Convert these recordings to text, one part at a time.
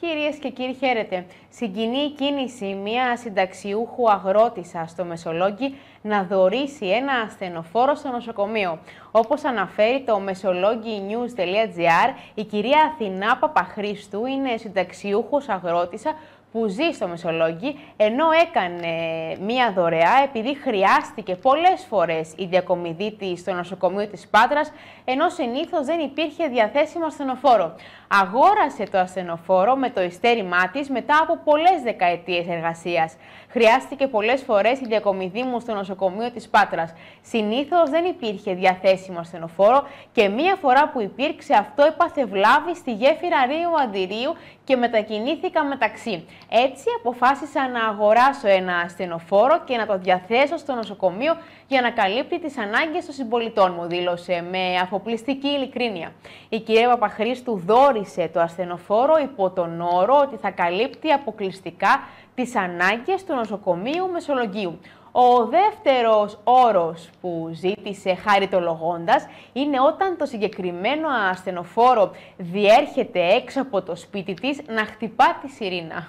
Κυρίες και κύριοι, χαίρετε. Συγκινεί η κίνηση μια συνταξιούχου αγρότησα στο Μεσολόγγι να δωρήσει ένα ασθενοφόρο στο νοσοκομείο. Όπως αναφέρει το μεσολόγγι.news.gr, η κυρία Αθηνά Παπαχρήστου είναι συνταξιούχος αγρότησα που ζει στο Μεσολόγγι, ενώ έκανε μία δωρεά επειδή χρειάστηκε πολλές φορές η διακομιδή στο νοσοκομείο της Πάτρας, ενώ συνήθως δεν υπήρχε διαθέσιμο ασθενοφόρο. Αγόρασε το ασθενοφόρο με το ειστέρημά της μετά από πολλές δεκαετίες εργασίας. Χρειάστηκε πολλές φορές η διακομιδή μου στο νοσοκομείο της Πάτρας. Συνήθως δεν υπήρχε διαθέσιμο ασθενοφόρο και μία φορά που υπήρξε αυτό έπαθε βλάβη στη γέφυρα Ρίου Αντιρίου και μετακινήθηκα μεταξύ. Έτσι αποφάσισα να αγοράσω ένα ασθενοφόρο και να το διαθέσω στο νοσοκομείο για να καλύπτει τις ανάγκες των συμπολιτών μου, δήλωσε με αφοπλιστική ειλικρίνεια. Η κυρία Παπαχρήστου δόρισε το ασθενοφόρο υπό τον όρο ότι θα καλύπτει αποκλειστικά τις ανάγκες του νοσοκομείου Μεσολογγίου. Ο δεύτερος όρος που ζήτησε χαριτολογώντας είναι όταν το συγκεκριμένο ασθενοφόρο διέρχεται έξω από το σπίτι της να χτυπά τη σιρήνα.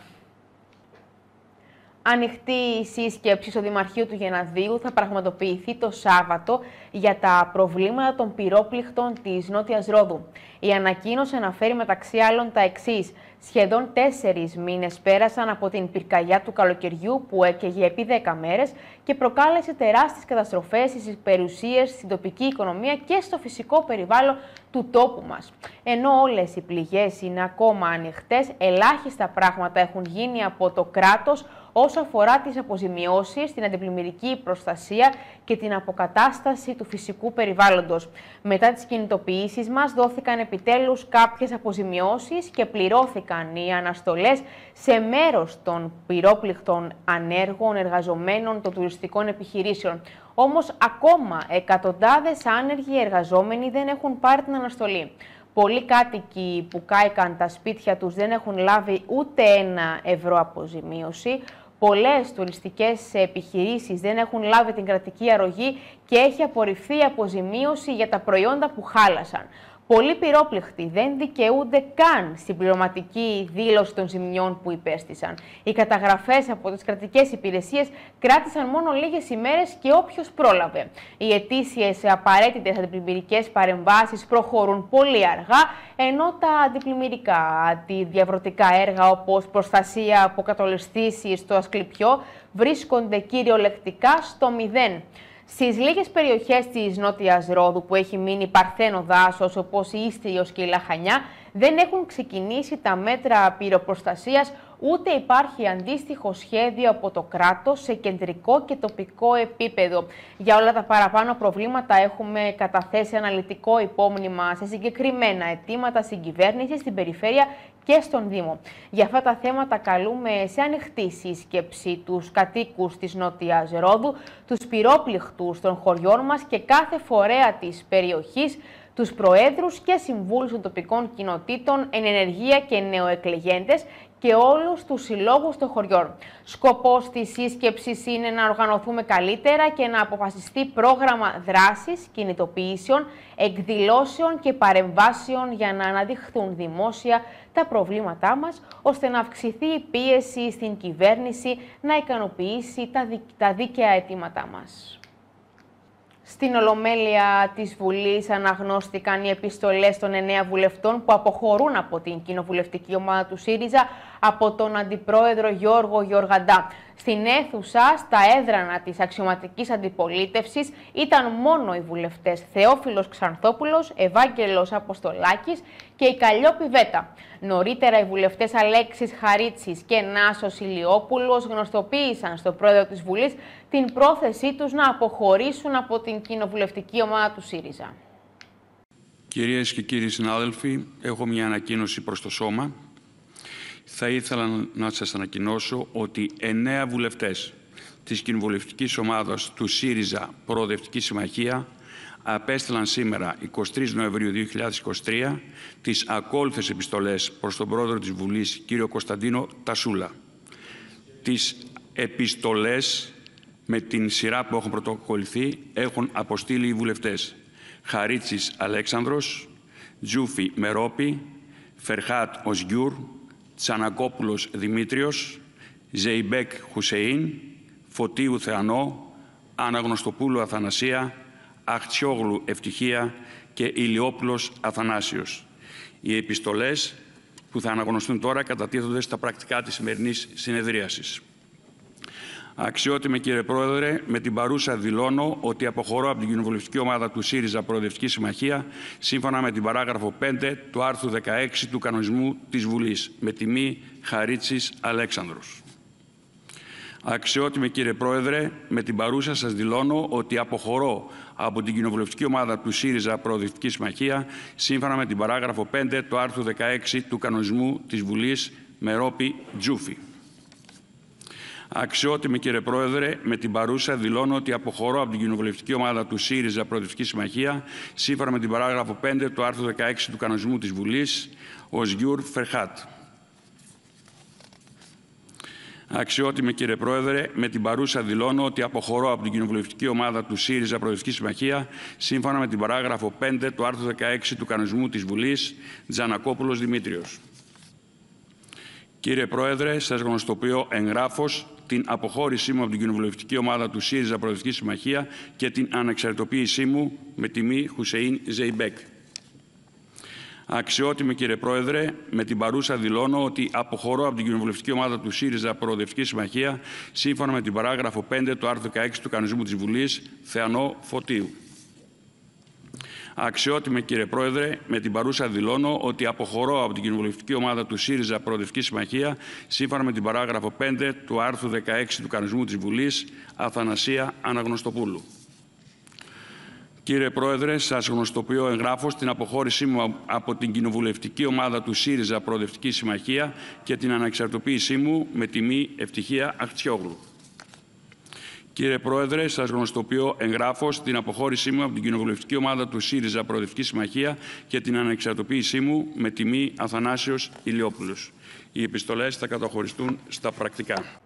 Ανοιχτή σύσκεψη στο Δημαρχείο του Γεναδίου θα πραγματοποιηθεί το Σάββατο για τα προβλήματα των πυρόπληκτων της Νότιας Ρόδου. Η ανακοίνωση αναφέρει μεταξύ άλλων τα εξής. Σχεδόν τέσσερις μήνες πέρασαν από την πυρκαγιά του καλοκαιριού που έκαιγε επί δέκα μέρες και προκάλεσε τεράστιες καταστροφές στις περιουσίες, στην τοπική οικονομία και στο φυσικό περιβάλλον του τόπου μας. Ενώ όλες οι πληγές είναι ακόμα ανοιχτές, ελάχιστα πράγματα έχουν γίνει από το κράτος όσο αφορά τις αποζημιώσεις, την αντιπλημμυρική προστασία και την αποκατάσταση του φυσικού περιβάλλοντος. Μετά τις κινητοποιήσεις μας δόθηκαν επιτέλους κάποιες αποζημιώσεις και πληρώθηκαν οι αναστολές σε μέρος των πυρόπληκτων ανέργων εργαζομένων των τουριστικών επιχειρήσεων. Όμως ακόμα εκατοντάδες άνεργοι εργαζόμενοι δεν έχουν πάρει την αναστολή. Πολλοί κάτοικοι που κάηκαν τα σπίτια τους δεν έχουν λάβει ούτε ένα ευρώ αποζημίωση. Πολλές τουριστικές επιχειρήσεις δεν έχουν λάβει την κρατική αρρωγή και έχει απορριφθεί η αποζημίωση για τα προϊόντα που χάλασαν. Πολλοί πυρόπληκτοι δεν δικαιούνται καν στην πληρωματική δήλωση των ζημιών που υπέστησαν. Οι καταγραφές από τις κρατικές υπηρεσίες κράτησαν μόνο λίγες ημέρες και όποιος πρόλαβε. Οι αιτήσιες απαραίτητες αντιπλημμυρικές παρεμβάσεις προχωρούν πολύ αργά, ενώ τα αντιπλημμυρικά, αντιδιαβρωτικά έργα όπως προστασία από κατολιστήσεις στο Ασκληπιό βρίσκονται κυριολεκτικά στο μηδέν. Στις λίγες περιοχές της Νότιας Ρόδου που έχει μείνει παρθένο δάσος, όπως η Ίστριος και η Λαχανιά, δεν έχουν ξεκινήσει τα μέτρα πυροπροστασίας, ούτε υπάρχει αντίστοιχο σχέδιο από το κράτος σε κεντρικό και τοπικό επίπεδο. Για όλα τα παραπάνω προβλήματα έχουμε καταθέσει αναλυτικό υπόμνημα σε συγκεκριμένα αιτήματα στην κυβέρνηση, στην περιφέρεια και στον Δήμο. Για αυτά τα θέματα καλούμε σε ανοιχτή σύσκεψη τους κατοίκους της Νότιας Ρόδου, τους πυρόπληκτους των χωριών μας και κάθε φορέα της περιοχής, τους προέδρους και συμβούλους των τοπικών κοινοτήτων, ενεργεία και νεοεκλεγέντες και όλους τους συλλόγους των χωριών. Σκοπός της σύσκεψης είναι να οργανωθούμε καλύτερα και να αποφασιστεί πρόγραμμα δράσης, κινητοποιήσεων, εκδηλώσεων και παρεμβάσεων για να αναδειχθούν δημόσια τα προβλήματά μας, ώστε να αυξηθεί η πίεση στην κυβέρνηση να ικανοποιήσει τα δίκαια αιτήματά μας. Στην Ολομέλεια της Βουλής αναγνώστηκαν οι επιστολές των εννέα βουλευτών που αποχωρούν από την κοινοβουλευτική ομάδα του ΣΥΡΙΖΑ από τον Αντιπρόεδρο Γιώργο Γιοργαντά. Στην αίθουσα, στα έδρανα της αξιωματικής αντιπολίτευσης, ήταν μόνο οι βουλευτές Θεόφιλος Ξανθόπουλος, Ευάγγελος Αποστολάκης και η Καλλιόπη Βέτα. Νωρίτερα οι βουλευτές Αλέξης Χαρίτσης και Νάσος Ηλιόπουλος γνωστοποίησαν στο πρόεδρο της Βουλής την πρόθεσή τους να αποχωρήσουν από την κοινοβουλευτική ομάδα του ΣΥΡΙΖΑ. Κυρίες και κύριοι συνάδελφοι, έχω μια ανακοίνωση προς το σώμα θα ήθελα να σας ανακοινώσω ότι εννέα βουλευτές της κοινοβουλευτικής ομάδας του ΣΥΡΙΖΑ Προοδευτική Συμμαχία απέστειλαν σήμερα, 23 Νοεμβρίου 2023, τις ακόλουθες επιστολές προς τον πρόεδρο της Βουλής, κύριο Κωνσταντίνο Τασούλα. Τις επιστολές με την σειρά που έχουν πρωτοκολληθεί έχουν αποστείλει οι βουλευτές Χαρίτσης Αλέξανδρος, Τζούφι Μερόπη, Φερχάτ Οζγκιούρ, Τσανακόπουλος Δημήτριος, Ζεϊμπέκ Χουσεΐν, Φωτίου Θεανό, Αναγνωστοπούλου Αθανασία, Αχτσιόγλου Ευτυχία και Ηλιόπουλος Αθανάσιος. Οι επιστολές που θα αναγνωστούν τώρα κατατίθονται στα πρακτικά της σημερινής συνεδρίασης. Αξιότιμε κύριε Πρόεδρε, με την παρούσα δηλώνω ότι αποχωρώ από την κοινοβουλευτική ομάδα του ΣΥΡΙΖΑ Προοδευτική Συμμαχία σύμφωνα με την παράγραφο 5 του άρθρου 16 του κανονισμού της Βουλής με τιμή Χαρίτσης Αλέξανδρος. Αξιότιμε κύριε Πρόεδρε, με την παρούσα σας δηλώνω ότι αποχωρώ από την κοινοβουλευτική ομάδα του ΣΥΡΙΖΑ Προοδευτική Συμμαχία σύμφωνα με την παράγραφο 5 του άρθρου 16 του κανονισμού της Βουλής Μερόπη Τζούφη. Αξιότιμη κύριε Πρόεδρε, με την παρούσα δηλώνω ότι αποχωρώ από την κοινοβουλευτική ομάδα του ΣΥΡΙΖΑ Προοδευτική Συμμαχία, σύμφωνα με την παράγραφο 5 του άρθρου 16 του κανονισμού της Βουλής, ως Γιουρ Φερχάτ. Αξιότιμη κύριε Πρόεδρε, με την παρούσα δηλώνω ότι αποχωρώ από την κοινοβουλευτική ομάδα του ΣΥΡΙΖΑ Προοδευτική Συμμαχία, σύμφωνα με την παράγραφο 5 του άρθρου 16 του κανονισμού της Βουλής, Τζανακόπουλος Δημήτριος. Κύριε Πρόεδρε, σας γνωστοποιώ εγγράφο την αποχώρησή μου από την κοινοβουλευτική ομάδα του ΣΥΡΙΖΑ Προοδευτική Συμμαχία και την ανεξαρτητοποίησή μου με τιμή Χουσεΐν Ζεϊμπέκ. Αξιότιμη κύριε Πρόεδρε, με την παρούσα δηλώνω ότι αποχωρώ από την κοινοβουλευτική ομάδα του ΣΥΡΙΖΑ Προοδευτική Συμμαχία σύμφωνα με την παράγραφο 5 του άρθρου 16 του κανονισμού της Βουλής Θεανό Φωτίου. Αξιότιμη κύριε Πρόεδρε, με την παρούσα δηλώνω ότι αποχωρώ από την κοινοβουλευτική ομάδα του ΣΥΡΙΖΑ Προοδευτική Συμμαχία σύμφωνα με την παράγραφο 5 του άρθρου 16 του κανονισμού της Βουλής Αθανασία Αναγνωστοπούλου. Κύριε Πρόεδρε, σας γνωστοποιώ εγγράφως την αποχώρησή μου από την κοινοβουλευτική ομάδα του ΣΥΡΙΖΑ Προοδευτική Συμμαχία και την αναξαρτοποίησή μου με τιμή Ευτυχία Αχτσιόγλου. Κύριε Πρόεδρε, σας γνωστοποιώ εγγράφως την αποχώρησή μου από την κοινοβουλευτική ομάδα του ΣΥΡΙΖΑ Προοδευτική Συμμαχία και την ανεξαρτοποίησή μου με τιμή Αθανάσιος Ηλιόπουλος. Οι επιστολές θα καταχωριστούν στα πρακτικά.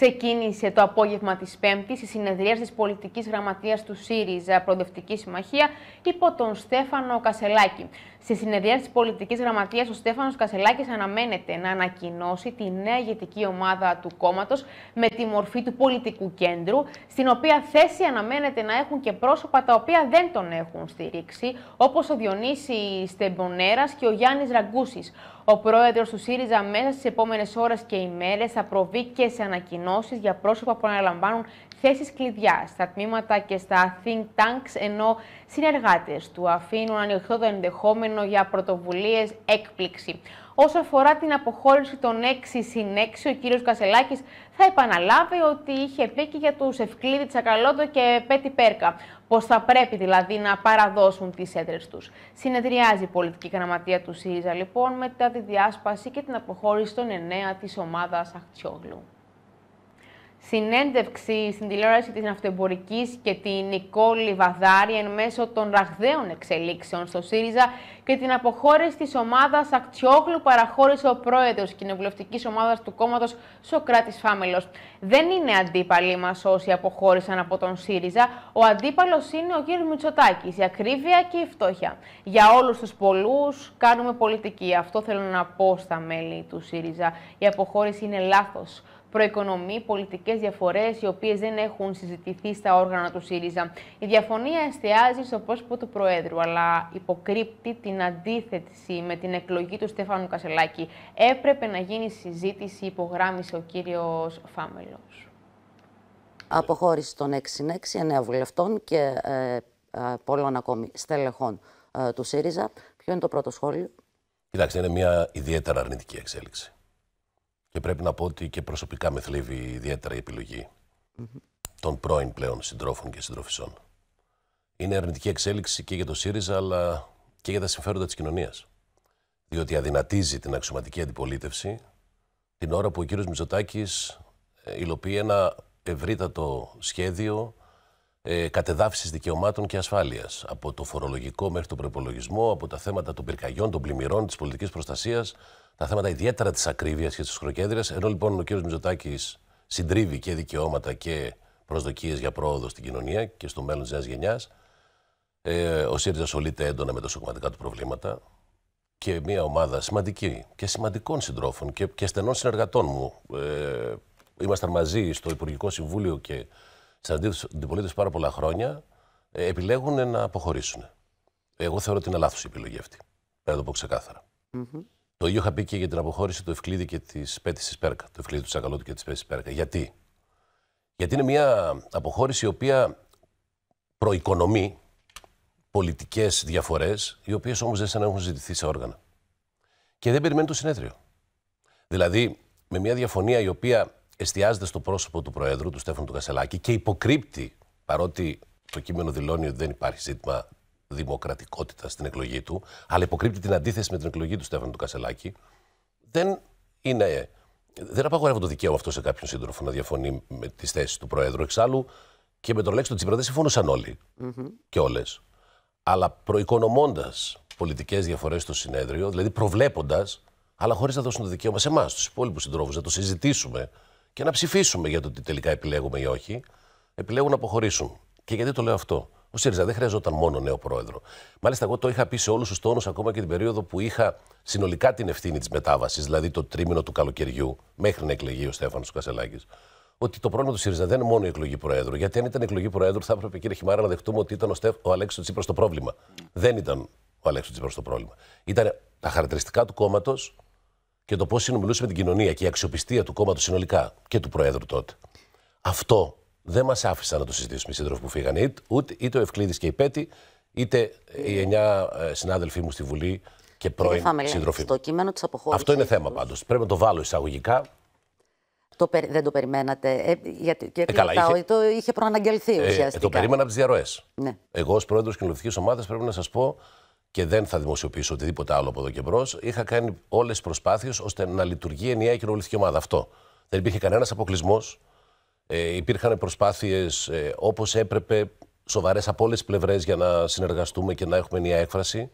Ξεκίνησε το απόγευμα της Πέμπτης η συνεδρία της πολιτικής γραμματείας του ΣΥΡΙΖΑ Προοδευτική Συμμαχία υπό τον Στέφανο Κασελάκη. Στη συνεδρία της πολιτικής γραμματείας ο Στέφανος Κασελάκης αναμένεται να ανακοινώσει τη νέα ηγετική ομάδα του κόμματος με τη μορφή του πολιτικού κέντρου, στην οποία θέση αναμένεται να έχουν και πρόσωπα τα οποία δεν τον έχουν στηρίξει, όπως ο Διονύσης Στεμπονέρας και ο Γιάννης Ραγκούσης. Ο πρόεδρος του ΣΥΡΙΖΑ μέσα στις επόμενες ώρες και ημέρες θα προβεί και σε ανακοινώσεις για πρόσωπα που αναλαμβάνουν θέσεις κλειδιά στα τμήματα και στα think tanks, ενώ συνεργάτες του αφήνουν ανοιχτό το ενδεχόμενο για πρωτοβουλίες έκπληξη. Όσο αφορά την αποχώρηση των 6 συν 6, ο κύριος Κασελάκης θα επαναλάβει ότι είχε πει και για τους Ευκλήδη Τσακαλώτο και Πέτη Πέρκα, πως θα πρέπει δηλαδή να παραδώσουν τις έδρες τους. Συνεδριάζει η πολιτική γραμματεία του ΣΥΡΙΖΑ λοιπόν μετά τη διάσπαση και την αποχώρηση των 9 της ομάδας Αχτσιόγλου συνέντευξη στην τηλεόραση της Ναυτοεμπορικής και την Νικόλη Βαδάρη εν μέσω των ραγδαίων εξελίξεων στο ΣΥΡΙΖΑ και την αποχώρηση της ομάδας Ακτιόγλου παραχώρησε ο πρόεδρος κοινοβουλευτικής ομάδας του κόμματος Σοκράτης Φάμελος. Δεν είναι αντίπαλοι μας όσοι αποχώρησαν από τον ΣΥΡΙΖΑ. Ο αντίπαλος είναι ο κ. Μητσοτάκης, η ακρίβεια και η φτώχεια. Για όλους τους πολλούς κάνουμε πολιτική. Αυτό θέλω να πω στα μέλη του ΣΥΡΙΖΑ. Η αποχώρηση είναι λάθος προοικονομεί πολιτικές διαφορές οι οποίες δεν έχουν συζητηθεί στα όργανα του ΣΥΡΙΖΑ. Η διαφωνία εστιάζει στο πρόσωπο του Προέδρου, αλλά υποκρύπτει την αντίθεση με την εκλογή του Στέφανου Κασελάκη. Έπρεπε να γίνει συζήτηση, υπογράμμισε ο κύριος Φάμελος. Αποχώρηση των 6 6, 9 βουλευτών και ε, ε, πολλών ακόμη στελεχών ε, του ΣΥΡΙΖΑ. Ποιο είναι το πρώτο σχόλιο; Κοιτάξτε, είναι μια ιδιαίτερα αρνητική εξέλιξη. Και πρέπει να πω ότι και προσωπικά με θλίβει ιδιαίτερα η επιλογή των πρώην πλέον συντρόφων και συντροφισών. Είναι αρνητική εξέλιξη και για το ΣΥΡΙΖΑ, αλλά και για τα συμφέροντα της κοινωνίας. Διότι αδυνατίζει την αξιωματική αντιπολίτευση την ώρα που ο κύριος Μητσοτάκης ε, υλοποιεί ένα ευρύτατο σχέδιο ε, κατεδάφισης δικαιωμάτων και ασφάλειας. Από το φορολογικό μέχρι το προπολογισμό, από τα θέματα των πυρκαγιών, των πλημμυρών, της πολιτικής προστασίας, τα θέματα ιδιαίτερα της ακρίβειας και της χροκέντρια. Ενώ λοιπόν ο κ. Μητσοτάκης συντρίβει και δικαιώματα και προσδοκίες για πρόοδο στην κοινωνία και στο μέλλον της νέας γενιάς. Ε, ο ΣΥΡΙΖΑ ασχολείται έντονα με τα σωματικά του προβλήματα. και μια ομάδα σημαντική και σημαντικών συντρόφων και, και στενών συνεργατών μου. Ε, ήμασταν μαζί στο Υπουργικό Συμβούλιο και στην αντιπολίτευση πάρα πολλά χρόνια, ε, επιλέγουν να αποχωρήσουν. Εγώ θεωρώ ότι είναι λάθος η επιλογή αυτή. Πρέπει να το πω ξεκάθαρα. Mm-hmm. Το ίδιο είχα πει και για την αποχώρηση του Ευκλήδη και της Πέτης Πέρκα. Το Ευκλήδη του Σακαλώτου και της Πέτης Πέρκα. Γιατί; Γιατί είναι μια αποχώρηση η οποία προοικονομεί πολιτικές διαφορές, οι οποίες όμως δεν έχουν ζητηθεί σε όργανα. Και δεν περιμένει το συνέδριο. Δηλαδή, με μια διαφωνία η οποία εστιάζεται στο πρόσωπο του Προέδρου, του Στέφανου του Κασελάκη, και υποκρύπτει, παρότι το κείμενο δηλώνει ότι δεν υπάρχει ζήτημα δημοκρατικότητα στην εκλογή του, αλλά υποκρύπτει την αντίθεση με την εκλογή του Στέφανου του Κασελάκη, δεν είναι. Δεν απαγορεύω το δικαίωμα αυτό σε κάποιον σύντροφο να διαφωνεί με τις θέσεις του Προέδρου. Εξάλλου και με τον λέξη του Τσίπρα δεν συμφωνούσαν όλοι mm-hmm. και όλες. Αλλά προοικονομώντας πολιτικές διαφορές στο συνέδριο, δηλαδή προβλέποντας, αλλά χωρίς να δώσουν το δικαίωμα σε εμάς, τους υπόλοιπους συντρόφους, να το συζητήσουμε και να ψηφίσουμε για το τι τελικά επιλέγουμε ή όχι, επιλέγουν να αποχωρήσουν. Και γιατί το λέω αυτό; Ο ΣΥΡΙΖΑ δεν χρειαζόταν μόνο νέο πρόεδρο. Μάλιστα, εγώ το είχα πει σε όλους τους τόνους, ακόμα και την περίοδο που είχα συνολικά την ευθύνη της μετάβασης, δηλαδή το τρίμηνο του καλοκαιριού, μέχρι να εκλεγεί ο Στέφανος Κασελάκης, ότι το πρόβλημα του ΣΥΡΙΖΑ δεν είναι μόνο η εκλογή Προέδρου. Γιατί αν ήταν η εκλογή Προέδρου, θα έπρεπε, κύριε Χιμάρα, να δεχτούμε ότι ήταν ο, Στεφ... ο Αλέξο Τσίπρας το πρόβλημα. Δεν ήταν ο Αλέξο Τσίπρας το πρόβλημα. Ήταν τα χαρακτηριστικά του κόμματος και το πώς συνομιλούσε με την κοινωνία και η αξιοπιστία του κόμματος συνολικά και του Προέδρου τότε. Αυτό δεν μας άφησαν να το συζητήσουμε οι σύντροφοι που φύγανε. Είτε, είτε ο Ευκλήδης και η Πέτη, είτε οι εννιά ε, συνάδελφοί μου στη Βουλή και πρώην σύντροφοι. Στο κείμενο της αποχώρησης. Αυτό είναι θέμα πάντως. Πρέπει να το βάλω εισαγωγικά. Το περι... Δεν το περιμένατε. Ε, γιατί και ε, καλά, είχε... Το είχε προαναγγελθεί ουσιαστικά. Ε, το περίμενα από τις διαρροές. Ναι. Εγώ, ως πρόεδρος κοινοβουλευτικής ομάδας, πρέπει να σας πω και δεν θα δημοσιοποιήσω οτιδήποτε άλλο από εδώ και μπρος. Είχα κάνει όλες τις προσπάθειες ώστε να λειτουργεί ενιαία κοινοβουλευτική ομάδα. Αυτό. Δεν υπήρχε κανένας αποκλεισμός. Ε, υπήρχαν προσπάθειες ε, όπως έπρεπε, σοβαρές από όλες τις πλευρές για να συνεργαστούμε και να έχουμε ενιαία έκφραση.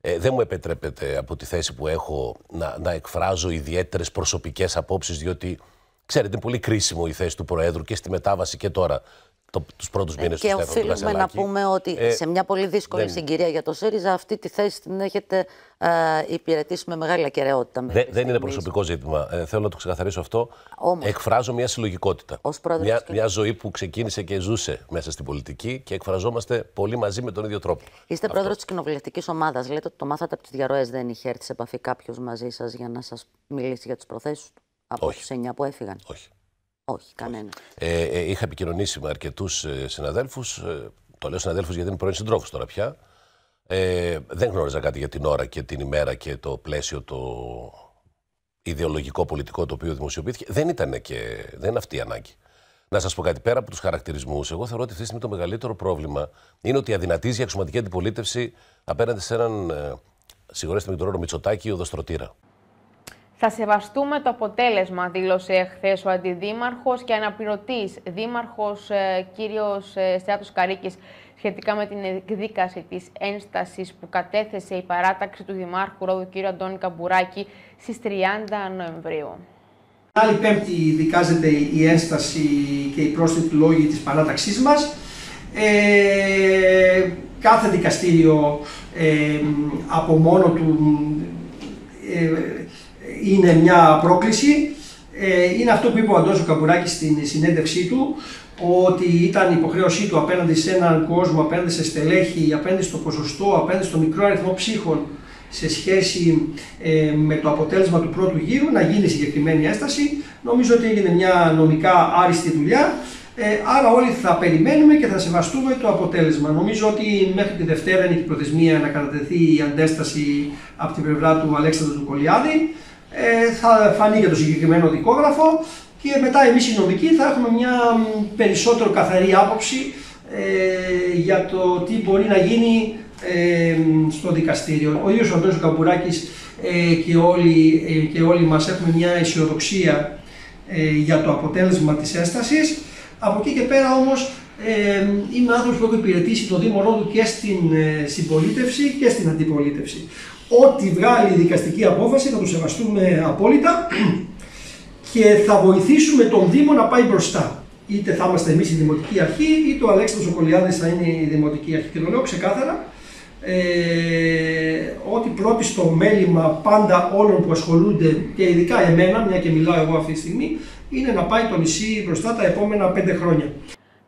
Ε, δεν μου επιτρέπεται από τη θέση που έχω να, να εκφράζω ιδιαίτερες προσωπικές απόψεις, διότι ξέρετε, είναι πολύ κρίσιμο η θέση του Προέδρου και στη μετάβαση και τώρα το, τους πρώτους μήνες και του Στέφανου Και οφείλουμε να πούμε ότι ε, σε μια πολύ δύσκολη δεν... συγκυρία για το ΣΥΡΙΖΑ αυτή τη θέση την έχετε ε, υπηρετήσει με μεγάλη ακαιρεότητα. Δεν, δεν είναι προσωπικό ζήτημα. Ε, θέλω να το ξεκαθαρίσω αυτό. Όμως, Εκφράζω μια συλλογικότητα. Ως μια, μια ζωή που ξεκίνησε και ζούσε μέσα στην πολιτική και εκφραζόμαστε πολύ μαζί με τον ίδιο τρόπο. Είστε πρόεδρος της κοινοβουλευτικής ομάδας. Λέτε ότι το μάθατε από τις διαρροές. Δεν είχε έρθει σε επαφή κάποιος μαζί σας για να σας μιλήσει για τις προθέσεις του από του 9 που έφυγαν. Όχι. Όχι, κανένα. Ε, ε, είχα επικοινωνήσει με αρκετούς ε, συναδέλφους. Ε, το λέω συναδέλφους γιατί είναι πρώην συντρόφου τώρα πια. Ε, δεν γνώριζα κάτι για την ώρα και την ημέρα και το πλαίσιο το ιδεολογικό πολιτικό το οποίο δημοσιοποιήθηκε. Δεν ήταν και δεν είναι αυτή η ανάγκη. Να σας πω κάτι πέρα από τους χαρακτηρισμούς. Εγώ θεωρώ ότι αυτή τη στιγμή το μεγαλύτερο πρόβλημα είναι ότι αδυνατίζει η αξιωματική αντιπολίτευση απέναντι σε έναν, ε, συγχωρέστε με τον όρο, Μητσοτάκη οδοστρωτήρα. Θα σεβαστούμε το αποτέλεσμα, δήλωσε εχθές ο Αντιδήμαρχος και αναπληρωτής Δήμαρχος ε, κύριος ε, Στράτος Καρίκη σχετικά με την εκδίκαση της ένστασης που κατέθεσε η παράταξη του Δημάρχου Ρόδου κ. Αντώνη Καμπουράκη στις 30 Νοεμβρίου. Άλλη Πέμπτη δικάζεται η ένσταση και οι πρόσθετοι λόγοι της παράταξής μας. Ε, κάθε δικαστήριο ε, από μόνο του ε, είναι μια πρόκληση. Ε, είναι αυτό που είπε ο Αντώσο Καμπουράκης στην συνέντευξή του, ότι ήταν υποχρέωσή του απέναντι σε έναν κόσμο, απέναντι σε στελέχη, απέναντι στο ποσοστό, απέναντι στο μικρό αριθμό ψύχων σε σχέση ε, με το αποτέλεσμα του πρώτου γύρου να γίνει συγκεκριμένη έσταση. Νομίζω ότι έγινε μια νομικά άριστη δουλειά. Ε, άρα όλοι θα περιμένουμε και θα σεβαστούμε το αποτέλεσμα. Νομίζω ότι μέχρι τη Δευτέρα είναι η προθεσμία να κατατεθεί η αντέσταση από την πλευρά του Αλέξανδρου του Κολιάδη ε, θα φανεί και το συγκεκριμένο δικόγραφο και μετά εμείς οι νομικοί θα έχουμε μια περισσότερο καθαρή άποψη ε, για το τι μπορεί να γίνει ε, στο δικαστήριο. Ο ίδιος ο Αντώνης Καμπουράκης ε, και, όλοι, ε, και όλοι μας έχουμε μια αισιοδοξία ε, για το αποτέλεσμα της έστασης. Από εκεί και πέρα όμως ε, είμαι άνθρωπος που έχω υπηρετήσει το Δήμο Ρόδου και στην συμπολίτευση και στην αντιπολίτευση. Ό,τι βγάλει η δικαστική απόφαση θα το σεβαστούμε απόλυτα και θα βοηθήσουμε τον Δήμο να πάει μπροστά. Είτε θα είμαστε εμείς η Δημοτική Αρχή, είτε ο Αλέξανδρος Οκολιάδης θα είναι η Δημοτική Αρχή. Και το λέω ξεκάθαρα, ε, ότι πρώτη στο μέλημα πάντα όλων που ασχολούνται και ειδικά εμένα, μια και μιλάω εγώ αυτή τη στιγμή, είναι να πάει το νησί μπροστά τα επόμενα πέντε χρόνια.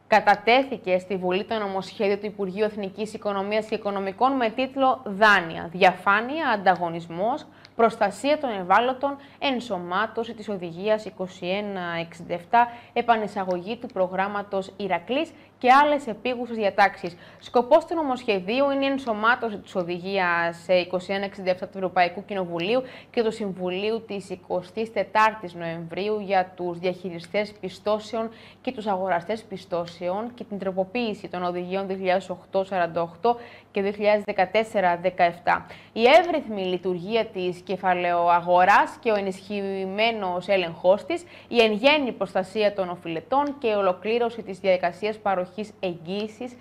Κατατέθηκε στη Βουλή το νομοσχέδιο του Υπουργείου Εθνικής Οικονομίας και Οικονομικών με τίτλο «Δάνεια, διαφάνεια, ανταγωνισμός, προστασία των ευάλωτων, ενσωμάτωση της οδηγίας 2167, επανεισαγωγή του προγράμματος Ηρακλής και άλλες επίγουσες διατάξεις. Σκοπός του νομοσχεδίου είναι η ενσωμάτωση της οδηγίας 2167 του Ευρωπαϊκού Κοινοβουλίου και του Συμβουλίου της 24ης Νοεμβρίου για τους διαχειριστές πιστώσεων και τους αγοραστές πιστώσεων και την τροποποίηση των οδηγιών 2008-48 και 2014-17. Η εύρυθμη λειτουργία της κεφαλαιοαγοράς και ο ενισχυμένος έλεγχός της, η εν γέννη προστασία των οφειλετών και η ολοκλήρωση της διαδικασίας παροχής εγγύησης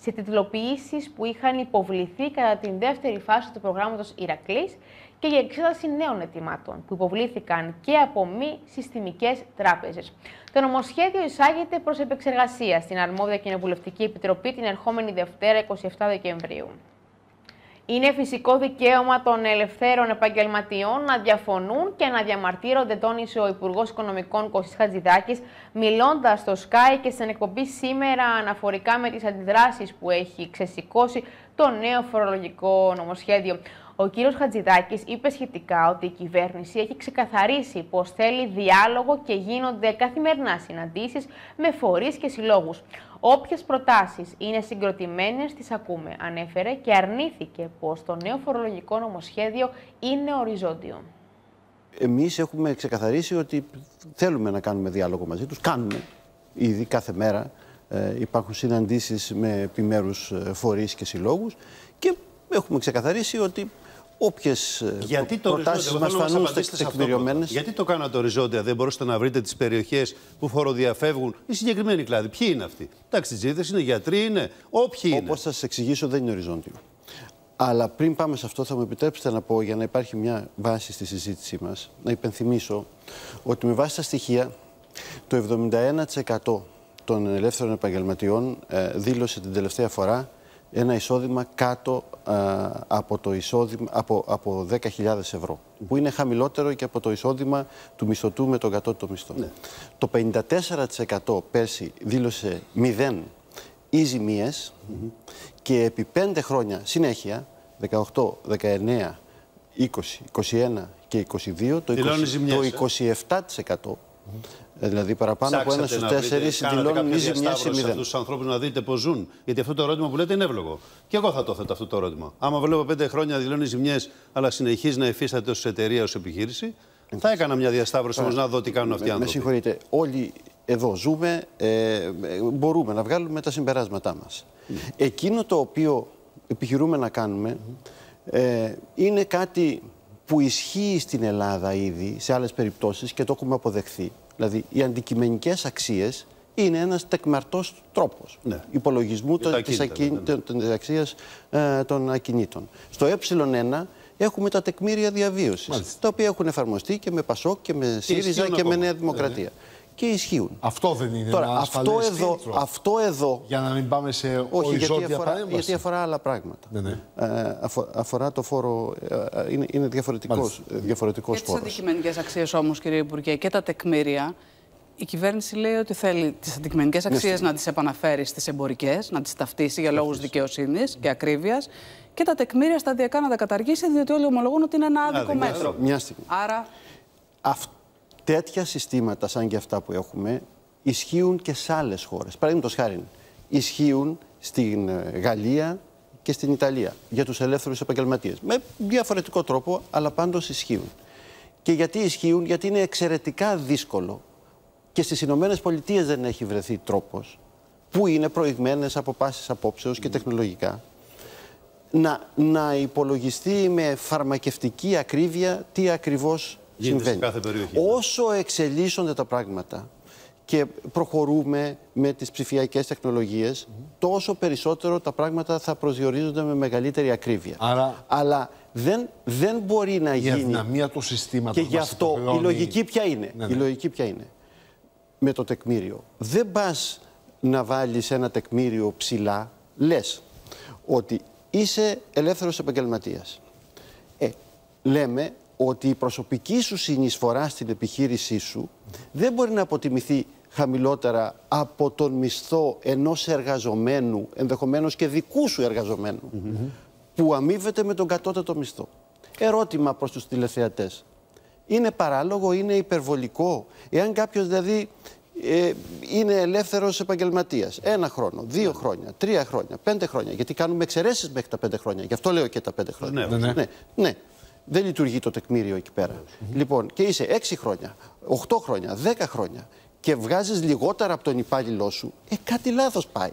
σε τιτλοποιήσεις που είχαν υποβληθεί κατά την δεύτερη φάση του προγράμματος Ηρακλής και για εξέταση νέων αιτημάτων που υποβλήθηκαν και από μη συστημικές τράπεζες. Το νομοσχέδιο εισάγεται προς επεξεργασία στην αρμόδια Κοινοβουλευτική Επιτροπή την ερχόμενη Δευτέρα 27 Δεκεμβρίου. Είναι φυσικό δικαίωμα των ελευθέρων επαγγελματιών να διαφωνούν και να διαμαρτύρονται, τόνισε ο Υπουργός Οικονομικών Κωσή Χατζηδάκης, μιλώντας στο Sky και στην εκπομπή σήμερα αναφορικά με τις αντιδράσεις που έχει ξεσηκώσει το νέο φορολογικό νομοσχέδιο. Ο κύριος Χατζηδάκης είπε σχετικά ότι η κυβέρνηση έχει ξεκαθαρίσει πως θέλει διάλογο και γίνονται καθημερινά συναντήσεις με φορείς και συλλόγους. Όποιες προτάσεις είναι συγκροτημένες τις ακούμε, ανέφερε και αρνήθηκε πως το νέο φορολογικό νομοσχέδιο είναι οριζόντιο. Εμείς έχουμε ξεκαθαρίσει ότι θέλουμε να κάνουμε διάλογο μαζί τους. Κάνουμε ήδη κάθε μέρα. Ε, υπάρχουν συναντήσεις με επιμέρους ε, φορείς και συλλόγους και έχουμε ξεκαθαρίσει ότι όποιες προτάσεις μας φανούν τεκμηριωμένες. Γιατί το κάνατε οριζόντια, δεν μπορούσατε να βρείτε τις περιοχές που φοροδιαφεύγουν; Οι συγκεκριμένοι κλάδοι. Ποιοι είναι αυτοί; Ταξιτζίδε είναι, γιατροί είναι, όποιοι είναι. Όπως θα σας εξηγήσω, δεν είναι οριζόντιο. Αλλά πριν πάμε σε αυτό, θα μου επιτρέψετε να πω για να υπάρχει μια βάση στη συζήτησή μας, να υπενθυμίσω ότι με βάση τα στοιχεία το 71% των ελεύθερων επαγγελματιών ε, δήλωσε την τελευταία φορά ένα εισόδημα κάτω από, το εισόδημα, από, από 10.000 ευρώ, που είναι χαμηλότερο και από το εισόδημα του μισθωτού με τον κατώτατο μισθό. Ναι. Το 54% πέρσι δήλωσε 0 ή ζημίες και επί 5 χρόνια συνέχεια, 18, 19, 20, 21 και 22, το, 20, το 27% ε, δηλαδή παραπάνω από ένα στους τέσσερις δηλώνουν ή ζημιά ή μηδέν. αυτούς τους ανθρώπους να δείτε πώς ζουν. Γιατί αυτό το ερώτημα που λέτε είναι εύλογο. Και εγώ θα το θέτω αυτό το ερώτημα. Άμα βλέπω πέντε χρόνια δηλώνεις ζημιές, αλλά συνεχίζεις να υφίσταται ως εταιρεία, ως επιχείρηση, θα έκανα μια διασταύρωση όμως να δω τι κάνουν αυτοί οι άνθρωποι. Με συγχωρείτε. Όλοι εδώ ζούμε, ε, μπορούμε να βγάλουμε τα συμπεράσματά μας. Εκείνο το οποίο επιχειρούμε να κάνουμε ε, είναι κάτι που ισχύει στην Ελλάδα ήδη σε άλλες περιπτώσεις και το έχουμε αποδεχθεί. Δηλαδή, οι αντικειμενικές αξίες είναι ένας τεκμαρτός τρόπος ναι. υπολογισμού της ναι, αξίας ε, των ακινήτων. Στο ε1 έχουμε τα τεκμήρια διαβίωσης, τα οποία έχουν εφαρμοστεί και με Πασόκ και με ΣΥΡΙΖΑ και με Νέα Δημοκρατία. Ναι, και ισχύουν. Αυτό δεν είναι Τώρα, ένα αυτό εδώ, αυτό εδώ. Για να μην πάμε σε όχι, γιατί αφορά, γιατί αφορά άλλα πράγματα. Ναι, ναι. Ε, αφορά το φόρο. Ε, είναι, είναι διαφορετικός διαφορετικός φόρος. Και τι αντικειμενικές αξίες όμως, κύριε Υπουργέ, και τα τεκμήρια. Η κυβέρνηση λέει ότι θέλει τις αντικειμενικές αξίες να τις επαναφέρει στις εμπορικές, να τις ταυτίσει για λόγους δικαιοσύνης και ακρίβειας και τα τεκμήρια σταδιακά να τα καταργήσει, διότι όλοι ομολογούν ότι είναι ένα άδικο μέτρο. Μια στιγμή. Άρα. Αυτό τέτοια συστήματα σαν και αυτά που έχουμε ισχύουν και σε άλλες χώρες. Παραδείγματος χάρη, ισχύουν στην ε, Γαλλία και στην Ιταλία για τους ελεύθερους επαγγελματίες. Με διαφορετικό τρόπο, αλλά πάντως ισχύουν. Και γιατί ισχύουν, γιατί είναι εξαιρετικά δύσκολο και στις Ηνωμένες Πολιτείες δεν έχει βρεθεί τρόπος που είναι προηγμένες από πάσης απόψεως και τεχνολογικά να, να υπολογιστεί με φαρμακευτική ακρίβεια τι ακριβώς συμβαίνει. κάθε περιοχή. Όσο εξελίσσονται τα πράγματα και προχωρούμε με τις ψηφιακές τεχνολογίες, τόσο περισσότερο τα πράγματα θα προσδιορίζονται με μεγαλύτερη ακρίβεια. Άρα... Αλλά δεν, δεν μπορεί να γίνει... Η αδυναμία του συστήματος Και γι' αυτό η λογική ποια είναι; Ναι, ναι. Η λογική ποια είναι; Με το τεκμήριο. Δεν πας να βάλεις ένα τεκμήριο ψηλά, λες ότι είσαι ελεύθερος επαγγελματίας. Ε, λέμε ότι η προσωπική σου συνεισφορά στην επιχείρησή σου δεν μπορεί να αποτιμηθεί χαμηλότερα από τον μισθό ενός εργαζομένου, ενδεχομένως και δικού σου εργαζομένου, που αμείβεται με τον κατώτατο μισθό. Ερώτημα προς τους τηλεθεατές. Είναι παράλογο, είναι υπερβολικό. Εάν κάποιος δηλαδή ε, είναι ελεύθερος επαγγελματίας, ένα χρόνο, δύο χρόνια, τρία χρόνια, πέντε χρόνια, γιατί κάνουμε εξαιρέσεις μέχρι τα πέντε χρόνια, γι' αυτό λέω και τα πέντε χρόνια. Ναι, ναι. ναι, ναι. Δεν λειτουργεί το τεκμήριο εκεί πέρα. Λοιπόν, και είσαι έξι χρόνια, οχτώ χρόνια, δέκα χρόνια και βγάζεις λιγότερα από τον υπάλληλό σου, ε, κάτι λάθος πάει.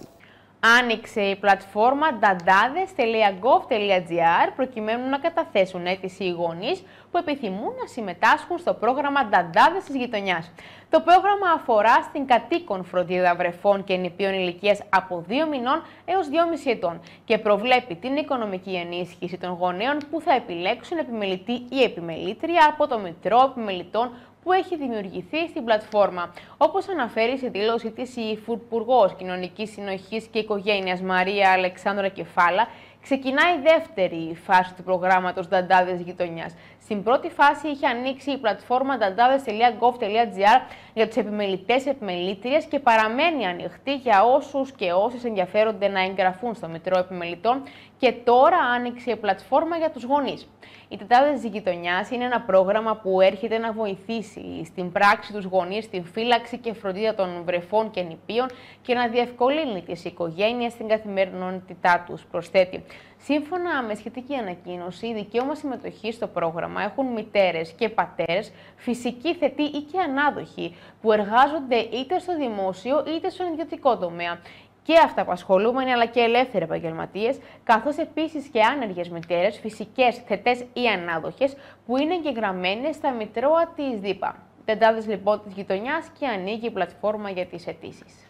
Άνοιξε η πλατφόρμα dandades.gov.gr προκειμένου να καταθέσουν αίτηση οι γονείς που επιθυμούν να συμμετάσχουν στο πρόγραμμα Νταντάδες της γειτονιάς. Το πρόγραμμα αφορά στην κατοίκον φροντίδα βρεφών και νηπίων ηλικίας από 2 μηνών έως 2,5 ετών και προβλέπει την οικονομική ενίσχυση των γονέων που θα επιλέξουν επιμελητή ή επιμελήτρια από το Μητρό Επιμελητών που έχει δημιουργηθεί στην πλατφόρμα. Όπως αναφέρει σε δήλωση της η Υφυπουργός Κοινωνικής Συνοχής και Οικογένειας Μαρία Αλεξάνδρα Κεφάλα, ξεκινάει η δεύτερη φάση του προγράμματος Δαντάδες Γειτονιάς. Στην πρώτη φάση είχε ανοίξει η πλατφόρμα dandades.gov.gr για τους επιμελητές επιμελήτριες και παραμένει ανοιχτή για όσους και όσες ενδιαφέρονται να εγγραφούν στο Μητρό Επιμελητών και τώρα άνοιξε η πλατφόρμα για τους γονείς. Οι Τετάδες Γειτονιάς είναι ένα πρόγραμμα που έρχεται να βοηθήσει στην πράξη τους γονείς στην φύλαξη και φροντίδα των βρεφών και νηπίων και να διευκολύνει τις οικογένειες στην καθημερινότητά τους, προσθέτει. Σύμφωνα με σχετική ανακοίνωση, δικαίωμα συμμετοχής στο πρόγραμμα έχουν μητέρες και πατέρες, φυσικοί θετοί ή και ανάδοχοι, που εργάζονται είτε στο δημόσιο είτε στον ιδιωτικό τομέα και αυταπασχολούμενοι αλλά και ελεύθεροι επαγγελματίες, καθώς επίσης και άνεργες μητέρες, φυσικές, θετές ή ανάδοχες, που είναι εγγεγραμμένες στα μητρώα της ΔΥΠΑ. Τεντάδες λοιπόν της γειτονιάς και ανοίγει η πλατφόρμα για τις αιτήσεις.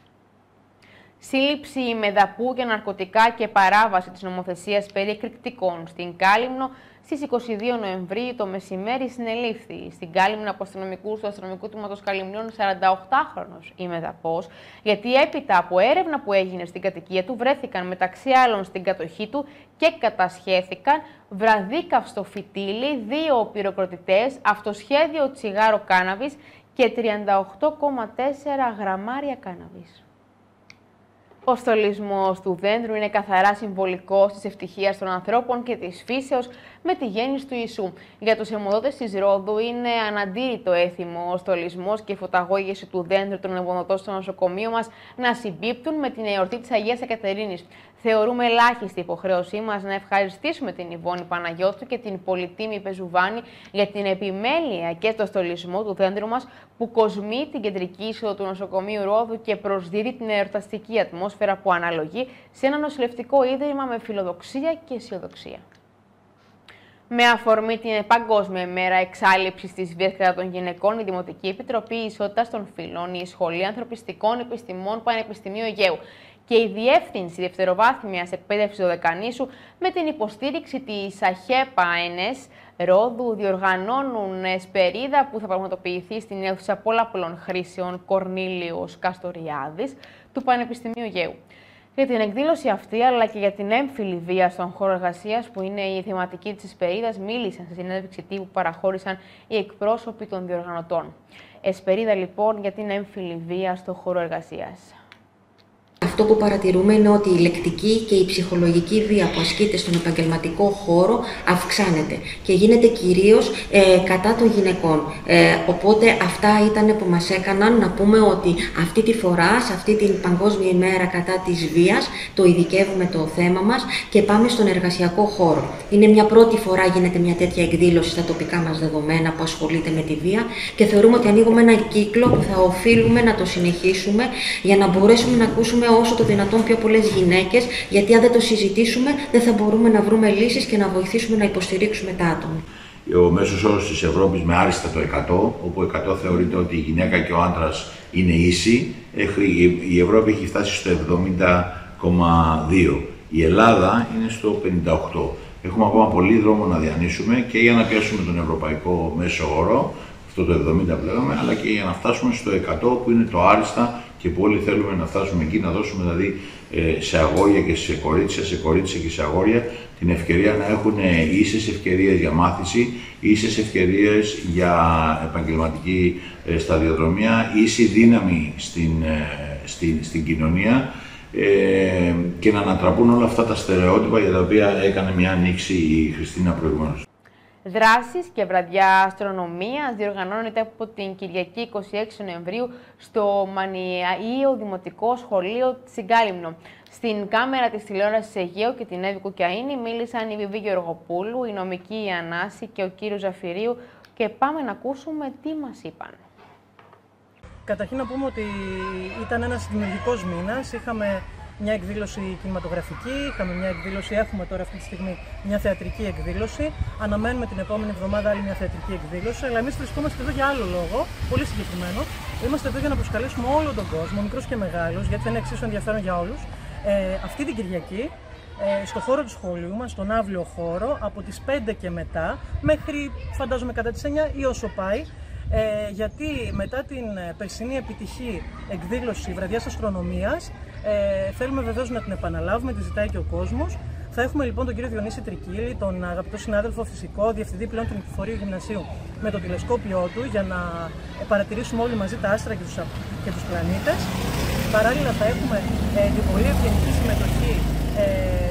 Σύλληψη μεδαπού για ναρκωτικά και παράβαση της νομοθεσίας περί εκρηκτικών στην Κάλυμνο στις 22 Νοεμβρίου το μεσημέρι συνελήφθη στην Κάλυμνο από αστυνομικούς του αστυνομικού τμήματος Καλυμνιών 48χρονος η Μεδαπός, γιατί έπειτα από έρευνα που έγινε στην κατοικία του βρέθηκαν μεταξύ άλλων στην κατοχή του και κατασχέθηκαν βραδίκαυστο φυτίλι, δύο πυροκροτητές, αυτοσχέδιο τσιγάρο κάναβης και 38,4 γραμμάρια κάναβης. Ο στολισμός του δέντρου είναι καθαρά συμβολικό της ευτυχίας των ανθρώπων και της φύσεως με τη γέννηση του Ιησού. Για τους αιμοδότες της Ρόδου είναι αναντήρητο έθιμο ο στολισμός και η φωταγώγηση του δέντρου των αιμοδοτών στο νοσοκομείο μας να συμπίπτουν με την εορτή της Αγίας Εκατερίνης. Θεωρούμε ελάχιστη υποχρέωσή μας να ευχαριστήσουμε την Ιβόνη Παναγιώτου και την Πολυτήμη Πεζουβάνη για την επιμέλεια και το στολισμό του δέντρου μας που κοσμεί την κεντρική είσοδο του νοσοκομείου Ρόδου και προσδίδει την εορταστική ατμόσφαιρα που αναλογεί σε ένα νοσηλευτικό ίδρυμα με φιλοδοξία και αισιοδοξία. Με αφορμή την Παγκόσμια ημέρα εξάλληψης της βίας κατά των γυναικών, η Δημοτική Επιτροπή Ισότητας των Φύλων, η Σχολή Ανθρωπιστικών Επιστημών Πανεπιστημίου Αιγαίου και η Διεύθυνση Δευτεροβάθμιας Εκπαίδευσης Δωδεκανήσου με την υποστήριξη της ΑΧΕΠΑ ΕΝΕΣ Ρόδου διοργανώνουν σπερίδα που θα πραγματοποιηθεί στην αίθουσα πολλαπλών χρήσεων Κορνίλιος Καστοριάδης του Πανεπιστημίου Αιγαίου. Για την εκδήλωση αυτή, αλλά και για την έμφυλη βία στον χώρο εργασίας, που είναι η θεματική της Εσπερίδας, μίλησαν σε συνέντευξη τύπου που παραχώρησαν οι εκπρόσωποι των διοργανωτών. Εσπερίδα λοιπόν για την έμφυλη βία στον χώρο εργασίας. Αυτό που παρατηρούμε είναι ότι η λεκτική και η ψυχολογική βία που ασκείται στον επαγγελματικό χώρο αυξάνεται και γίνεται κυρίως ε, κατά των γυναικών. Ε, οπότε αυτά ήταν που μας έκαναν να πούμε ότι αυτή τη φορά, σε αυτή την παγκόσμια ημέρα κατά της βίας, το ειδικεύουμε το θέμα μας και πάμε στον εργασιακό χώρο. Είναι μια πρώτη φορά γίνεται μια τέτοια εκδήλωση στα τοπικά μας δεδομένα που ασχολείται με τη βία και θεωρούμε ότι ανοίγουμε ένα κύκλο που θα οφείλουμε να το συνεχίσουμε για να μπορέσουμε να ακούσουμε όσο το δυνατόν πιο πολλές γυναίκες, γιατί αν δεν το συζητήσουμε, δεν θα μπορούμε να βρούμε λύσεις και να βοηθήσουμε να υποστηρίξουμε τα άτομα. Ο μέσος όρος της Ευρώπης με άριστα το 100, όπου 100 θεωρείται ότι η γυναίκα και ο άντρας είναι ίσοι, η Ευρώπη έχει φτάσει στο 70,2. Η Ελλάδα είναι στο 58. Έχουμε ακόμα πολύ δρόμο να διανύσουμε και για να πιάσουμε τον ευρωπαϊκό μέσο όρο αυτό το 70 που λέγαμε, αλλά και για να φτάσουμε στο 100 που είναι το άριστα και που όλοι θέλουμε να φτάσουμε εκεί, να δώσουμε δηλαδή ε, σε αγόρια και σε κορίτσια, σε κορίτσια και σε αγόρια την ευκαιρία να έχουν ίσες ευκαιρίες για μάθηση, ίσες ευκαιρίες για επαγγελματική ε, σταδιοδρομία, ίση δύναμη στην, ε, στην, στην κοινωνία ε, και να ανατραπούν όλα αυτά τα στερεότυπα για τα οποία έκανε μια ανοίξη η Χριστίνα προηγουμένως. Δράσεις και βραδιά αστρονομίας διοργανώνεται από την Κυριακή 26 Νοεμβρίου στο Μανιαΐο Δημοτικό Σχολείο Συγκάλυμνο. Στην κάμερα της τηλεόρασης Αιγαίου και την Εύη Κουκιαΐνη μίλησαν η Βιβί Γεωργοπούλου, η νομική η Ανάση και ο κύριος Ζαφυρίου και πάμε να ακούσουμε τι μας είπαν. Καταρχήν να πούμε ότι ήταν ένας δημιουργικός μήνας. Είχαμε μια εκδήλωση κινηματογραφική, είχαμε μια εκδήλωση, έχουμε τώρα αυτή τη στιγμή μια θεατρική εκδήλωση. Αναμένουμε την επόμενη εβδομάδα άλλη μια θεατρική εκδήλωση. Αλλά εμείς βρισκόμαστε εδώ για άλλο λόγο, πολύ συγκεκριμένο. Είμαστε εδώ για να προσκαλέσουμε όλο τον κόσμο, μικρούς και μεγάλους, γιατί θα είναι εξίσου ενδιαφέρον για όλους, ε, αυτή την Κυριακή ε, στο χώρο του σχολείου μας, στον αύριο χώρο, από τις 5 και μετά, μέχρι φαντάζομαι κατά τις 9 ή όσο πάει, ε, γιατί μετά την ε, περσινή επιτυχή εκδήλωση βραδιάς αστρονομίας ε, θέλουμε βεβαίως να την επαναλάβουμε, τη ζητάει και ο κόσμος. Θα έχουμε λοιπόν τον κύριο Διονύση Τρικίλη, τον αγαπητό συνάδελφο φυσικό, διευθυντή πλέον του Νικηφορείου Γυμνασίου, με το τηλεσκόπιό του για να παρατηρήσουμε όλοι μαζί τα άστρα και τους, και τους πλανήτες. Παράλληλα θα έχουμε ε, την πολύ ευγενική συμμετοχή ε,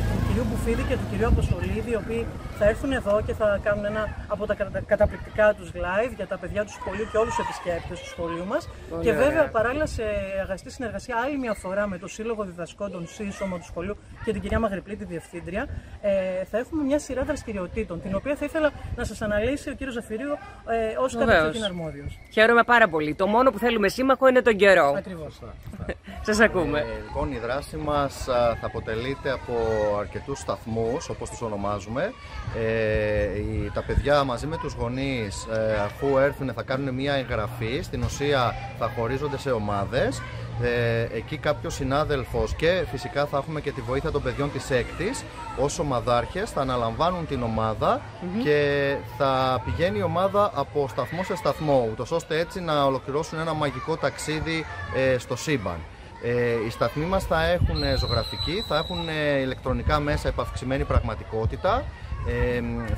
του κυρίου Μπουφίδη και του κυρίου Αποστολίδη, οι οποίοι θα έρθουν εδώ και θα κάνουν ένα από τα καταπληκτικά τους live για τα παιδιά τους σχολείου και όλους τους επισκέπτες του σχολείου μας. και βέβαια παράλληλα σε αγαστή συνεργασία άλλη μια φορά με το Σύλλογο Διδασκόντων Σύσσωμα του σχολείου και την κυρία Μαγρυπλή, τη Διευθύντρια, ε, θα έχουμε μια σειρά δραστηριοτήτων, την οποία θα ήθελα να σας αναλύσει ο κύριος Ζαφυρίου ε, ως καταρχήν αρμόδιος. Χαίρομαι πάρα πολύ. Το μόνο που θέλουμε σύμμαχο είναι τον καιρό. Ακριβώς. Σας ακούμε. Ε, λοιπόν, η δράση μας θα αποτελείται από αρκετούς σταθμούς, όπως τους ονομάζουμε. Ε, τα παιδιά μαζί με τους γονείς, ε, αφού έρθουν θα κάνουν μια εγγραφή, στην ουσία θα χωρίζονται σε ομάδες. Ε, εκεί κάποιος συνάδελφος και φυσικά θα έχουμε και τη βοήθεια των παιδιών της έκτης ως ομαδάρχες θα αναλαμβάνουν την ομάδα και θα πηγαίνει η ομάδα από σταθμό σε σταθμό ούτως ώστε έτσι να ολοκληρώσουν ένα μαγικό ταξίδι ε, στο σύμπαν. Ε, οι σταθμοί μας θα έχουν ζωγραφική, θα έχουν ηλεκτρονικά μέσα επαυξημένη πραγματικότητα, ε,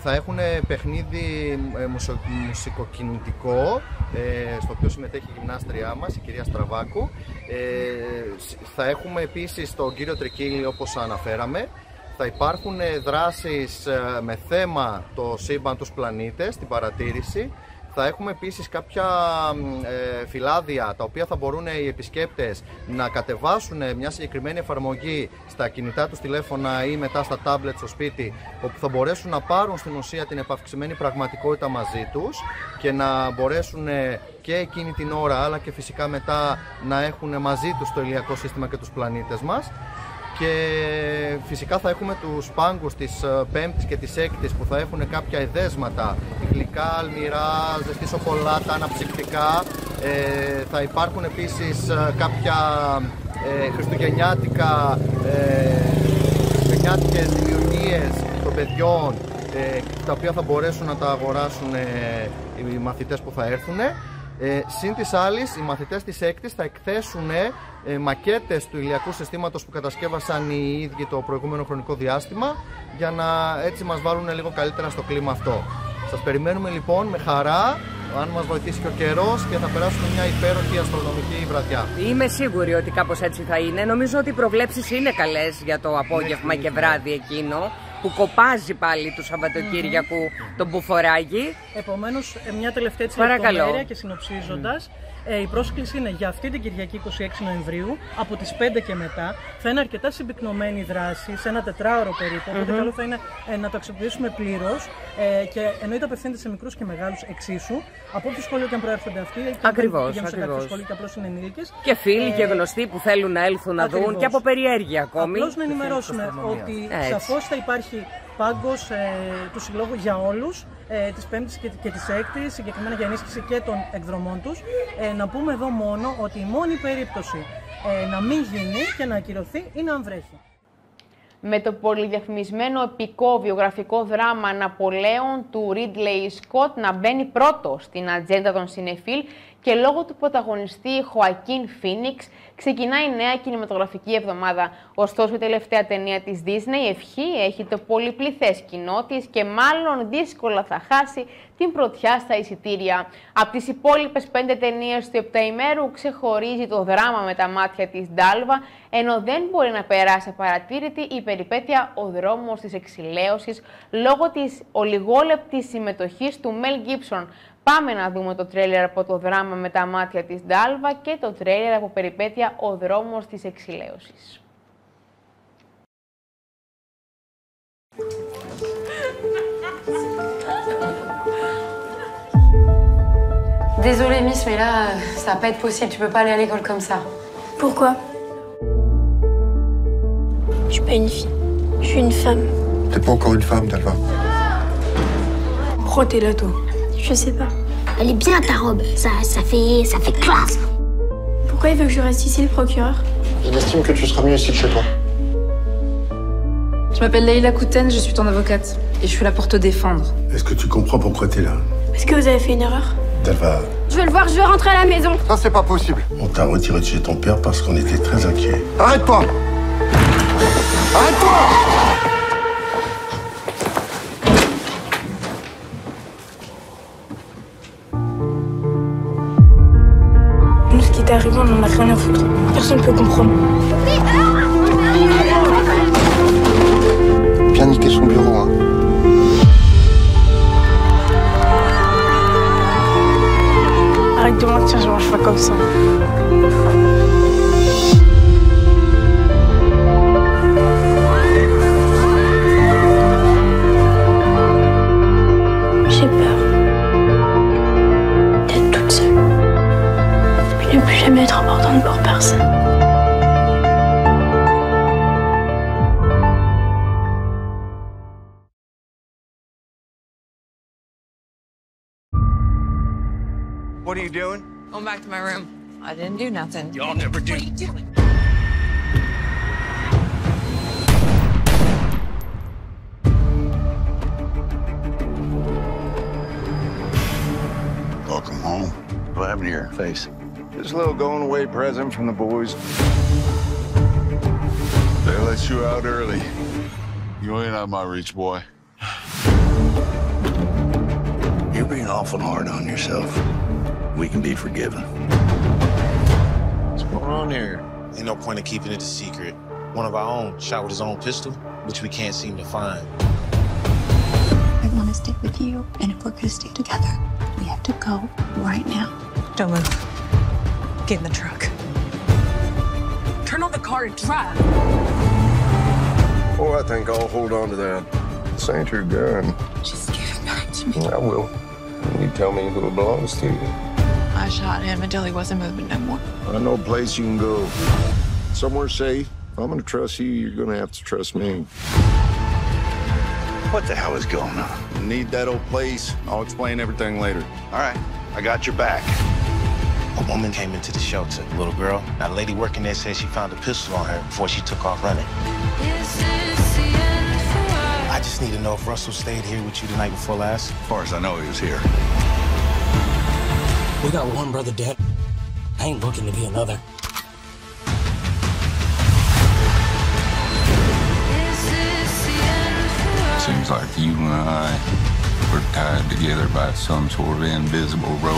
θα έχουν παιχνίδι ε, μουσικοκινητικό ε, στο οποίο συμμετέχει η γυμνάστριά μας, η κυρία Στραβάκου. Ε, θα έχουμε επίσης τον κύριο Τρικίλη όπως αναφέραμε. Θα υπάρχουν δράσεις με θέμα το σύμπαν τους πλανήτες, την παρατήρηση. Θα έχουμε επίσης κάποια ε, φυλάδια τα οποία θα μπορούν οι επισκέπτες να κατεβάσουν μια συγκεκριμένη εφαρμογή στα κινητά τους τηλέφωνα ή μετά στα τάμπλετ στο σπίτι όπου θα μπορέσουν να πάρουν στην ουσία την επαυξημένη πραγματικότητα μαζί τους και να μπορέσουν και εκείνη την ώρα αλλά και φυσικά μετά να έχουν μαζί τους το ηλιακό σύστημα και τους πλανήτες μας και φυσικά θα έχουμε τους πάγκους της ε, πέμπτης και της έκτης που θα έχουν κάποια εδέσματα. Γλυκά, αλμυρά, ζεστή σοκολάτα, αναψυκτικά. Ε, θα υπάρχουν επίσης ε, κάποια ε, χριστουγεννιάτικα ε, χριστουγεννιάτικες δημιουργίες των παιδιών ε, τα οποία θα μπορέσουν να τα αγοράσουν οι μαθητές που θα έρθουν ε, συν της άλλης, οι μαθητές της έκτης θα εκθέσουν ε, μακέτες του ηλιακού συστήματος που κατασκεύασαν οι ίδιοι το προηγούμενο χρονικό διάστημα για να έτσι μας βάλουν λίγο καλύτερα στο κλίμα αυτό. Σας περιμένουμε λοιπόν με χαρά αν μας βοηθήσει και ο καιρός και θα περάσουμε μια υπέροχη αστρονομική βραδιά. Είμαι σίγουρη ότι κάπως έτσι θα είναι. Νομίζω ότι οι προβλέψεις είναι καλές για το απόγευμα και βράδυ εκείνο που κοπάζει πάλι του Σαββατοκύριακου τον Μπουφοράγη. Επομένως, ε, μια τελευταία έτσι λεπτομέρεια και συνοψίζοντας. Ε, η πρόσκληση είναι για αυτή την Κυριακή 26 Νοεμβρίου από τις 5 και μετά. Θα είναι αρκετά συμπυκνωμένη η δράση, σε ένα τετράωρο περίπου. Οπότε καλό θα είναι ε, να το αξιοποιήσουμε πλήρως ε, και εννοείται απευθύνεται σε μικρούς και μεγάλους εξίσου. Από όποιο σχολείο και αν προέρχονται αυτοί, Ακριβώς. Και σε κάποιο σχολείο και απλώς είναι ενήλικες. Και φίλοι και γνωστοί που θέλουν να έλθουν να δουν και από περιέργεια ακόμη. Απλώς να ενημερώσουμε ότι σαφώς θα υπάρχει πάγκος ε, του Συλλόγου για όλους, ε, της Πέμπτης και, και της Έκτης, συγκεκριμένα για ενίσχυση και των εκδρομών τους. Ε, να πούμε εδώ μόνο ότι η μόνη περίπτωση ε, να μην γίνει και να ακυρωθεί είναι αν βρέχει. με το πολυδιαφημισμένο επικό βιογραφικό δράμα Ναπολέον του Ridley Scott να μπαίνει πρώτο στην ατζέντα των συνεφίλ και λόγω του πρωταγωνιστή Χοακίν Φίνιξ ξεκινάει η νέα κινηματογραφική εβδομάδα. Ωστόσο, η τελευταία ταινία της Disney, Ευχή, έχει το πολυπληθές κοινό της και μάλλον δύσκολα θα χάσει την πρωτιά στα εισιτήρια. Από τις υπόλοιπες πέντε ταινίες του επταημέρου ξεχωρίζει το δράμα με τα μάτια της Ντάλβα, ενώ δεν μπορεί να περάσει παρατήρητη η περιπέτεια «Ο δρόμος της εξηλαίωσης» λόγω της ολιγόλεπτης συμμετοχής του Μέλ Γκίψον. Πάμε να δούμε το τρέλερ από το δράμα με τα μάτια της Ντάλβα και το τρέλερ από περιπέτεια «Ο δρόμος της εξηλαίωσης». Désolée, Miss, mais là, ça va pas être possible. Tu peux pas aller à l'école comme ça. Pourquoi Je suis pas une fille. Je suis une femme. T'es pas encore une femme, Dalva. Pourquoi t'es là, toi Je sais pas. Elle est bien ta robe. Ça, ça fait, ça fait classe. Pourquoi il veut que je reste ici, le procureur? Il estime que tu seras mieux ici que chez toi. Je m'appelle Leïla Kouten, je suis ton avocate. Et je suis là pour te défendre. Est-ce que tu comprends pourquoi t'es là? Est-ce que vous avez fait une erreur? Dalva, Je veux le voir, je veux rentrer à la maison. ça c'est pas possible. On t'a retiré de chez ton père parce qu'on était très inquiets. Arrête-toi Arrête-toi arrivé, on en a rien à foutre. Personne peut comprendre. Bien niquer son bureau, hein. Arrête de mentir, je mange pas comme ça. You doing? Going back to my room. I didn't do nothing. Y'all never do. What are you doing? Welcome home. What happened to your face? Just a little going away present from the boys. They let you out early. You ain't out of my reach, boy. You're being awful hard on yourself. We can be forgiven. What's going on here? Ain't no point in keeping it a secret. One of our own shot with his own pistol, which we can't seem to find. I want to stick with you, and if we're going to stick together, we have to go right now. Don't move. Get in the truck. Turn on the car and drive. Oh, I think I'll hold on to that. This ain't your gun. Just give it back to me. I will. You tell me who it belongs to. I shot him until he wasn't moving no more. I know a place you can go. Somewhere safe. If I'm gonna trust you, you're gonna have to trust me. What the hell is going on? Need that old place? I'll explain everything later. All right, I got your back. A woman came into the shelter, a little girl. Now, the lady working there said she found a pistol on her before she took off running. I just need to know if Russell stayed here with you the night before last. As far as I know, he was here. We got one brother dead. I ain't looking to be another. Seems like you and I were tied together by some sort of invisible rope.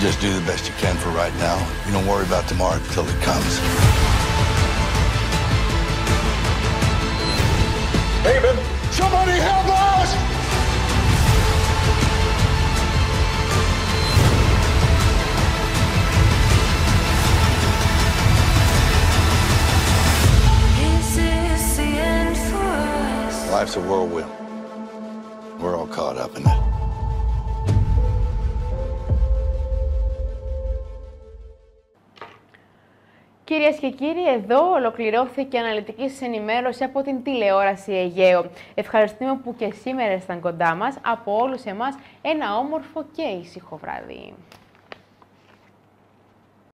Just do the best you can for right now. You don't worry about tomorrow till it comes. David, somebody help us! Life's a whirlwind. We're all caught up in it. Κυρίες και κύριοι, εδώ ολοκληρώθηκε η αναλυτική σας ενημέρωση από την τηλεόραση Αιγαίο. Ευχαριστούμε που και σήμερα ήσταν κοντά μας. Από όλους εμάς, ένα όμορφο και ήσυχο βράδυ.